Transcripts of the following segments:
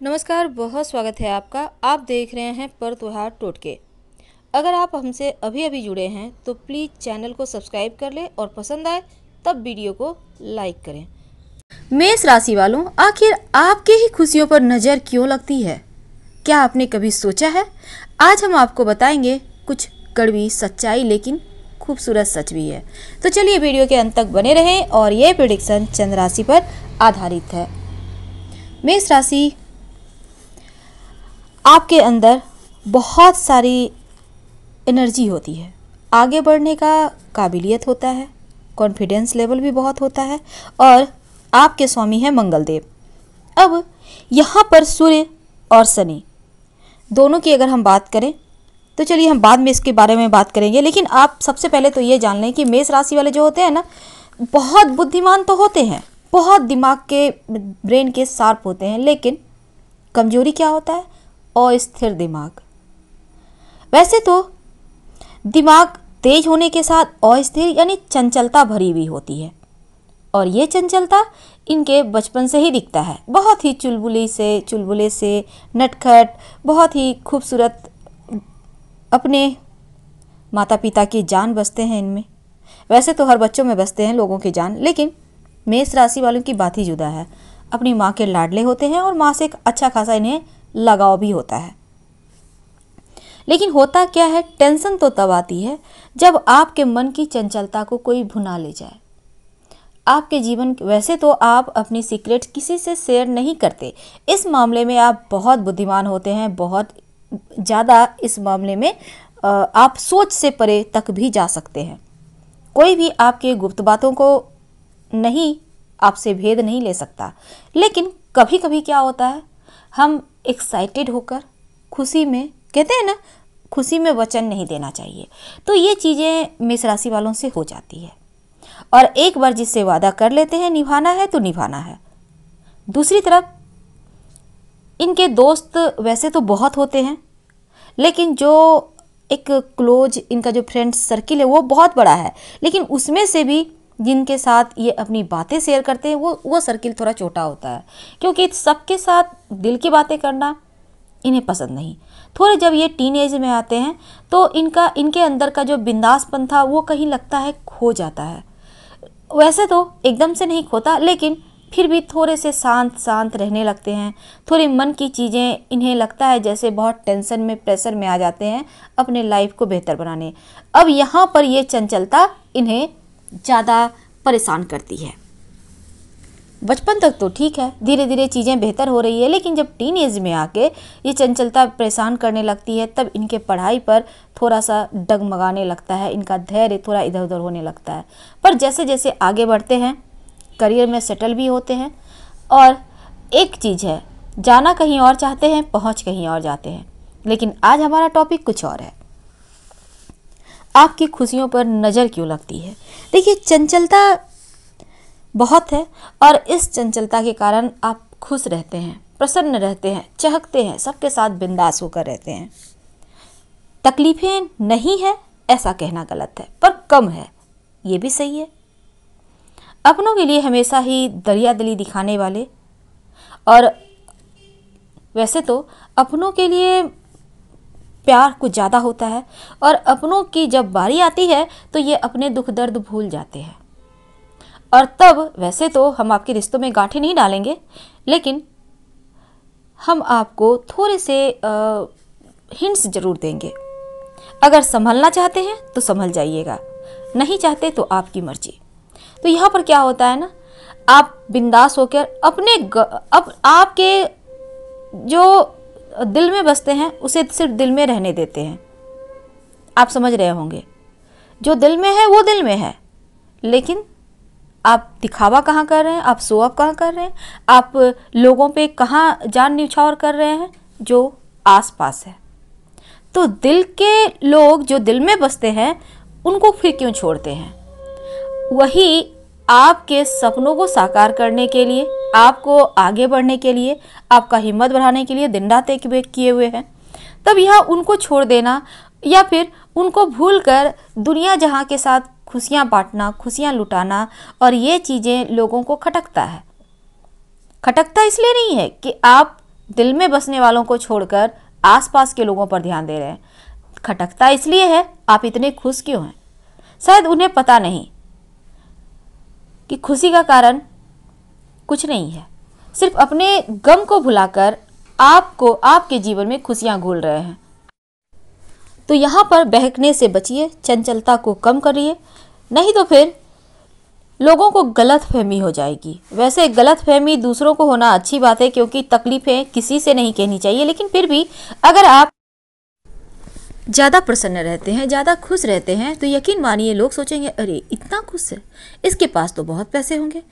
नमस्कार, बहुत स्वागत है आपका। आप देख रहे हैं पर त्योहार टोटके। अगर आप हमसे अभी अभी जुड़े हैं तो प्लीज़ चैनल को सब्सक्राइब कर लें और पसंद आए, तब वीडियो को लाइक करें। मेष राशि वालों, आखिर आपके ही खुशियों पर नज़र क्यों लगती है? क्या आपने कभी सोचा है? आज हम आपको बताएँगे, कुछ कड़वी सच्चाई लेकिन खूबसूरत सच भी है। तो चलिए वीडियो के अंत तक बने रहें और ये प्रिडिक्शन चंद्र राशि पर आधारित है। मेष राशि आपके अंदर बहुत सारी एनर्जी होती है। आगे बढ़ने का काबिलियत होता है कॉन्फिडेंस लेवल भी बहुत होता है और आपके स्वामी हैं मंगल देव अब यहाँ पर सूर्य और शनि, दोनों की अगर हम बात करें तो चलिए हम बाद में इसके बारे में बात करेंगे, लेकिन आप सबसे पहले तो ये जान लें कि मेष राशि वाले जो होते हैं ना, बहुत बुद्धिमान तो होते हैं, बहुत दिमाग के, ब्रेन के शार्प होते हैं, लेकिन कमज़ोरी क्या होता है? अस्थिर दिमाग। वैसे तो दिमाग तेज होने के साथ अस्थिर यानी चंचलता भरी हुई होती है। और ये चंचलता इनके बचपन से ही दिखता है। बहुत ही चुलबुली से, चुलबुले से, नटखट, बहुत ही खूबसूरत अपने माता पिता की जान बसते हैं इनमें। वैसे तो हर बच्चों में बसते हैं लोगों की जान, लेकिन मेष राशि वालों की बात ही जुदा है। अपनी माँ के लाडले होते हैं और माँ से एक अच्छा खासा इन्हें लगाव भी होता है। लेकिन होता क्या है? टेंशन तो तब आती है जब आपके मन की चंचलता को कोई भुना ले जाए। आपके जीवन वैसे तो आप अपनी सीक्रेट किसी से शेयर नहीं करते। इस मामले में आप बहुत बुद्धिमान होते हैं, बहुत ज़्यादा इस मामले में आप सोच से परे तक भी जा सकते हैं। कोई भी आपके गुप्त बातों को नहीं, आपसे भेद नहीं ले सकता। लेकिन कभी कभी क्या होता है? हम एक्साइटेड होकर खुशी में, कहते हैं ना, खुशी में वचन नहीं देना चाहिए। तो ये चीज़ें मेष राशि वालों से हो जाती है। और एक बार जिससे वादा कर लेते हैं, निभाना है तो निभाना है। दूसरी तरफ़, इनके दोस्त वैसे तो बहुत होते हैं, लेकिन जो एक क्लोज, इनका जो फ्रेंड सर्किल है, वो बहुत बड़ा है। लेकिन उसमें से भी जिनके साथ ये अपनी बातें शेयर करते हैं, वो वो सर्किल थोड़ा छोटा होता है। क्योंकि सबके साथ दिल की बातें करना इन्हें पसंद नहीं। थोड़े जब ये टीन एज में आते हैं तो इनका, इनके अंदर का जो बिंदासपन था, वो कहीं लगता है खो जाता है। वैसे तो एकदम से नहीं खोता, लेकिन फिर भी थोड़े से शांत शांत रहने लगते हैं। थोड़ी मन की चीज़ें इन्हें लगता है, जैसे बहुत टेंशन में प्रेशर में आ जाते हैं अपने लाइफ को बेहतर बनाने। अब यहाँ पर ये चंचलता इन्हें ज़्यादा परेशान करती है। बचपन तक तो ठीक है धीरे धीरे चीज़ें बेहतर हो रही है, लेकिन जब टीन एज में आके ये चंचलता परेशान करने लगती है, तब इनके पढ़ाई पर थोड़ा सा डगमगाने लगता है, इनका धैर्य थोड़ा इधर उधर होने लगता है। पर जैसे जैसे आगे बढ़ते हैं, करियर में सेटल भी होते हैं, और एक चीज़ है, जाना कहीं और चाहते हैं, पहुँच कहीं और जाते हैं। लेकिन आज हमारा टॉपिक कुछ और है। आपकी खुशियों पर नज़र क्यों लगती है? देखिए, चंचलता बहुत है और इस चंचलता के कारण आप खुश रहते हैं, प्रसन्न रहते हैं, चहकते हैं, सबके साथ बिंदास होकर रहते हैं। तकलीफें नहीं है, ऐसा कहना गलत है, पर कम है, ये भी सही है। अपनों के लिए हमेशा ही दरिया दिली दिखाने वाले, और वैसे तो अपनों के लिए प्यार कुछ ज़्यादा होता है और अपनों की जब बारी आती है तो ये अपने दुख दर्द भूल जाते हैं। और तब, वैसे तो हम आपके रिश्तों में गांठें नहीं डालेंगे, लेकिन हम आपको थोड़े से हिंट्स ज़रूर देंगे। अगर संभलना चाहते हैं तो संभल जाइएगा। नहीं चाहते तो आपकी मर्ज़ी। तो यहाँ पर क्या होता है ना, आप बिंदास होकर अपने अब आपके जो दिल में बसते हैं, उसे सिर्फ़ दिल में रहने देते हैं। आप समझ रहे होंगे। जो दिल में है, वो दिल में है। लेकिन आप दिखावा कहाँ कर रहे हैं? आप शो अप कहाँ कर रहे हैं? आप लोगों पे कहाँ जान निछावर कर रहे हैं? जो आस पास है। तो दिल के लोग जो दिल में बसते हैं, उनको फिर क्यों छोड़ते हैं? वही आपके सपनों को साकार करने के लिए, आपको आगे बढ़ने के लिए, आपका हिम्मत बढ़ाने के लिए दिन रात एक किए हुए हैं। तब यह उनको छोड़ देना या फिर उनको भूल कर दुनिया जहाँ के साथ खुशियाँ बांटना, खुशियाँ लुटाना और ये चीज़ें लोगों को खटकता है। खटकता इसलिए नहीं है कि आप दिल में बसने वालों को छोड़कर आसपास के लोगों पर ध्यान दे रहे हैं। खटकता इसलिए है, आप इतने खुश क्यों हैं? शायद उन्हें पता नहीं कि खुशी का कारण कुछ नहीं है। सिर्फ़ अपने गम को भुलाकर आपको, आपके जीवन में खुशियाँ घोल रहे हैं। तो यहाँ पर बहकने से बचिए, चंचलता को कम करिए, नहीं तो फिर लोगों को गलत फहमी हो जाएगी। वैसे गलत फहमी दूसरों को होना अच्छी बात है, क्योंकि तकलीफें किसी से नहीं कहनी चाहिए, लेकिन फिर भी अगर आप ज़्यादा प्रसन्न रहते हैं, ज़्यादा खुश रहते हैं तो यकीन मानिए, लोग सोचेंगे, अरे, इतना खुश है। इसके पास तो बहुत पैसे होंगे।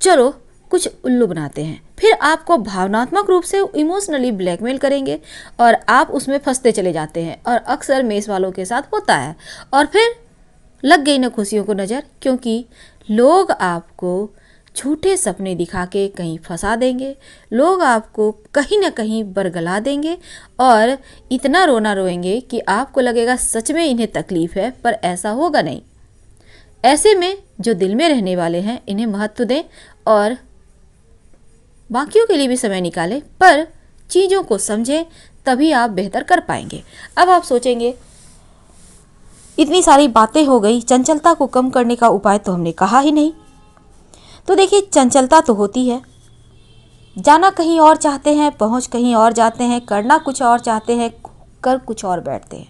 चलो, कुछ उल्लू बनाते हैं। फिर आपको भावनात्मक रूप से इमोशनली ब्लैकमेल करेंगे और आप उसमें फंसते चले जाते हैं। और अक्सर मेस वालों के साथ होता है। और फिर लग गई ना खुशियों को नज़र, क्योंकि लोग आपको झूठे सपने दिखा के कहीं फंसा देंगे। लोग आपको कहीं ना कहीं बरगला देंगे और इतना रोना रोएँगे कि आपको लगेगा सच में इन्हें तकलीफ़ है, पर ऐसा होगा नहीं। ऐसे में जो दिल में रहने वाले हैं, इन्हें महत्व दें और बाकियों के लिए भी समय निकालें, पर चीज़ों को समझें, तभी आप बेहतर कर पाएँगे। अब आप सोचेंगे, इतनी सारी बातें हो गई, चंचलता को कम करने का उपाय तो हमने कहा ही नहीं। तो देखिए, चंचलता तो होती है। जाना कहीं और चाहते हैं, पहुँच कहीं और जाते हैं, करना कुछ और चाहते हैं, कर कुछ और बैठते हैं।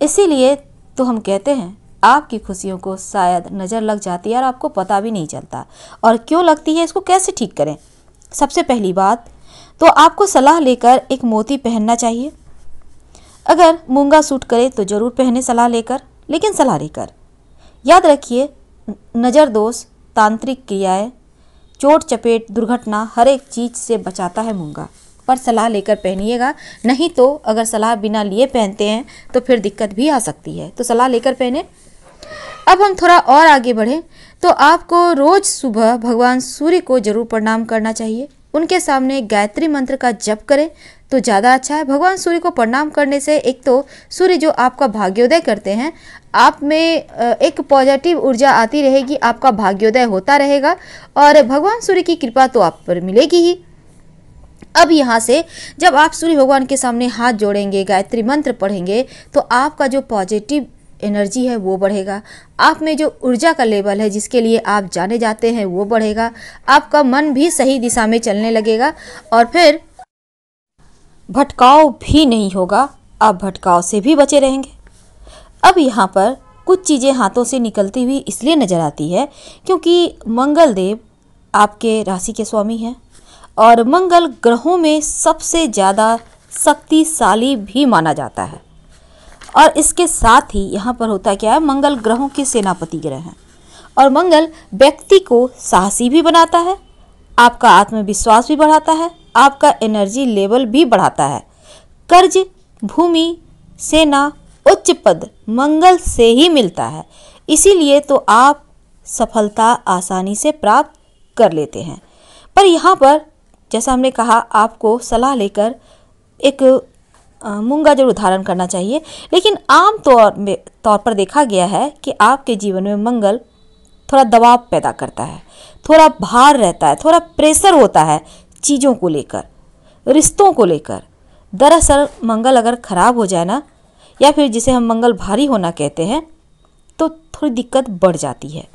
इसीलिए तो हम कहते हैं, आपकी खुशियों को शायद नज़र लग जाती है और आपको पता भी नहीं चलता। और क्यों लगती है, इसको कैसे ठीक करें? सबसे पहली बात तो आपको सलाह लेकर एक मोती पहनना चाहिए। अगर मूँगा सूट करे तो ज़रूर पहने सलाह लेकर, लेकिन सलाह लेकर। याद रखिए नज़र दोष तांत्रिक क्रियाएँ चोट चपेट दुर्घटना हर एक चीज़ से बचाता है मूँगा। पर सलाह लेकर पहनिएगा। नहीं तो अगर सलाह बिना लिए पहनते हैं तो फिर दिक्कत भी आ सकती है। तो सलाह लेकर पहने। अब हम थोड़ा और आगे बढ़ें। तो आपको रोज़ सुबह भगवान सूर्य को ज़रूर प्रणाम करना चाहिए। उनके सामने गायत्री मंत्र का जप करें। तो ज़्यादा अच्छा है। भगवान सूर्य को प्रणाम करने से एक तो सूर्य जो आपका भाग्योदय करते हैं, आप में एक पॉजिटिव ऊर्जा आती रहेगी, आपका भाग्योदय होता रहेगा और भगवान सूर्य की कृपा तो आप पर मिलेगी ही। अब यहाँ से जब आप सूर्य भगवान के सामने हाथ जोड़ेंगे, गायत्री मंत्र पढ़ेंगे तो आपका जो पॉजिटिव एनर्जी है वो बढ़ेगा। आप में जो ऊर्जा का लेवल है जिसके लिए आप जाने जाते हैं वो बढ़ेगा। आपका मन भी सही दिशा में चलने लगेगा और फिर भटकाव भी नहीं होगा आप भटकाव से भी बचे रहेंगे। अब यहाँ पर कुछ चीज़ें हाथों से निकलती हुई इसलिए नज़र आती है, क्योंकि मंगल देव आपके राशि के स्वामी हैं, और मंगल ग्रहों में सबसे ज़्यादा शक्तिशाली भी माना जाता है। और इसके साथ ही यहाँ पर होता क्या है, मंगल ग्रहों के सेनापति ग्रह हैं, और मंगल व्यक्ति को साहसी भी बनाता है, आपका आत्मविश्वास भी बढ़ाता है आपका एनर्जी लेवल भी बढ़ाता है। कर्ज, भूमि, सेना, उच्च पद, मंगल से ही मिलता है। इसीलिए तो आप सफलता आसानी से प्राप्त कर लेते हैं। पर यहाँ पर, जैसा हमने कहा, आपको सलाह लेकर एक मूँगा ज़रूर धारण करना चाहिए। लेकिन आम तौर में, तौर पर देखा गया है कि आपके जीवन में मंगल थोड़ा दबाव पैदा करता है। थोड़ा भार रहता है, थोड़ा प्रेशर होता है चीज़ों को लेकर, रिश्तों को लेकर। दरअसल मंगल अगर ख़राब हो जाए ना, या फिर जिसे हम मंगल भारी होना कहते हैं तो थोड़ी दिक्कत बढ़ जाती है।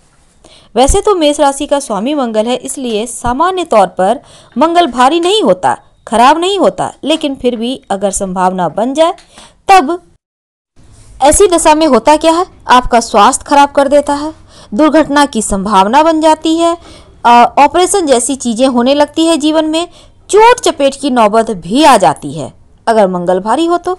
वैसे तो मेष राशि का स्वामी मंगल है, इसलिए सामान्य तौर पर मंगल भारी नहीं होता, खराब नहीं होता, लेकिन फिर भी अगर संभावना बन जाए, तब ऐसी दशा में होता क्या है? आपका स्वास्थ्य खराब कर देता है, दुर्घटना की संभावना बन जाती है ऑपरेशन जैसी चीज़ें होने लगती है जीवन में, चोट चपेट की नौबत भी आ जाती है, अगर मंगल भारी हो तो।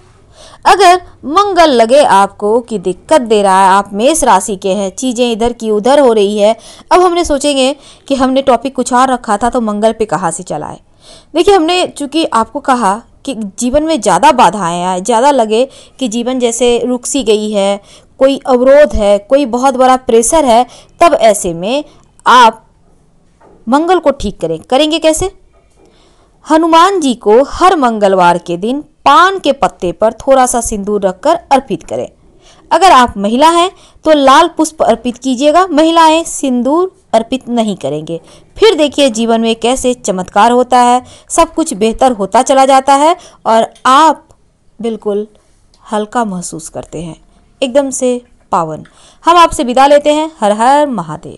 अगर मंगल लगे आपको कि दिक्कत दे रहा है, आप मेष राशि के हैं, चीज़ें इधर की उधर हो रही है, अब हमने सोचेंगे कि हमने टॉपिक कुछ और रखा था तो मंगल पे कहाँ से चलाए देखिए, हमने चूँकि आपको कहा कि जीवन में ज़्यादा बाधाएँ आए, ज़्यादा लगे कि जीवन जैसे रुक सी गई है, कोई अवरोध है, कोई बहुत बड़ा प्रेशर है, तब ऐसे में आप मंगल को ठीक करें। करेंगे कैसे? हनुमान जी को हर मंगलवार के दिन पान के पत्ते पर थोड़ा सा सिंदूर रखकर अर्पित करें। अगर आप महिला हैं तो लाल पुष्प अर्पित कीजिएगा। महिलाएँ सिंदूर अर्पित नहीं करेंगे। फिर देखिए जीवन में कैसे चमत्कार होता है। सब कुछ बेहतर होता चला जाता है और आप बिल्कुल हल्का महसूस करते हैं। एकदम से पावन। हम आपसे विदा लेते हैं। हर हर महादेव।